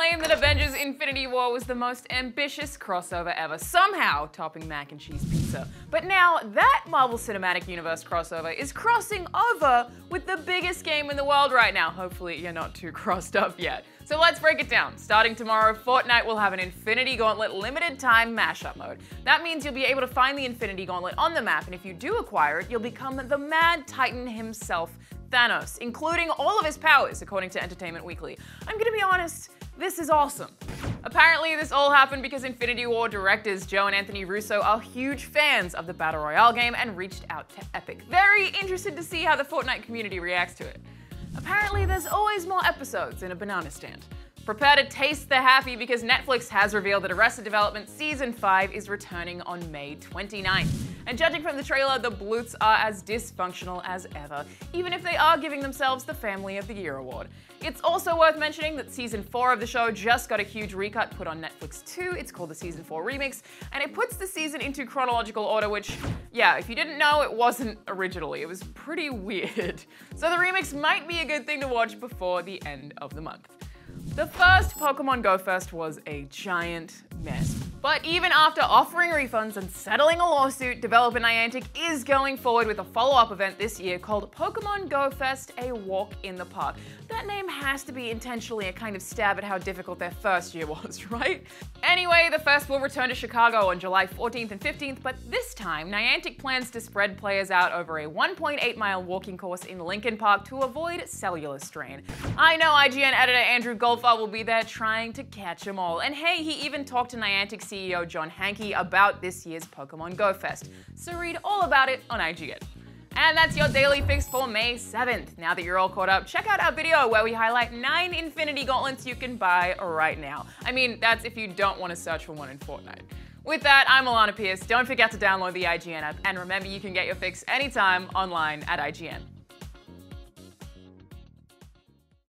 claim that Avengers Infinity War was the most ambitious crossover ever, somehow topping mac and cheese pizza. But now that Marvel Cinematic Universe crossover is crossing over with the biggest game in the world right now. Hopefully you're not too crossed up yet. So let's break it down. Starting tomorrow, Fortnite will have an Infinity Gauntlet limited time mashup mode. That means you'll be able to find the Infinity Gauntlet on the map, and if you do acquire it, you'll become the Mad Titan himself, Thanos, including all of his powers, according to Entertainment Weekly. I'm gonna be honest, this is awesome. Apparently, this all happened because Infinity War directors Joe and Anthony Russo are huge fans of the Battle Royale game and reached out to Epic. Very interested to see how the Fortnite community reacts to it. Apparently, there's always more episodes in a banana stand. Prepare to taste the happy because Netflix has revealed that Arrested Development Season 5 is returning on May 29th. And judging from the trailer, the Bluths are as dysfunctional as ever, even if they are giving themselves the Family of the Year award. It's also worth mentioning that season 4 of the show just got a huge recut put on Netflix too. It's called the Season 4 Remix, and it puts the season into chronological order, which, yeah, if you didn't know, it wasn't originally. It was pretty weird. So the remix might be a good thing to watch before the end of the month. The first Pokemon Go Fest was a giant mess. But even after offering refunds and settling a lawsuit, developer Niantic is going forward with a follow-up event this year called Pokemon Go Fest A Walk in the Park. That name has to be intentionally a kind of stab at how difficult their first year was, right? Anyway, the fest will return to Chicago on July 14th and 15th, but this time, Niantic plans to spread players out over a 1.8 mile walking course in Lincoln Park to avoid cellular strain. I know IGN editor Andrew Goldfarb will be there trying to catch them all, and hey, he even talked to Niantic CEO John Hanke about this year's Pokemon Go Fest. So read all about it on IGN. And that's your daily fix for May 7th. Now that you're all caught up, check out our video where we highlight 9 Infinity Gauntlets you can buy right now. I mean, that's if you don't want to search for one in Fortnite. With that, I'm Alanah Pierce. Don't forget to download the IGN app, and remember you can get your fix anytime online at IGN.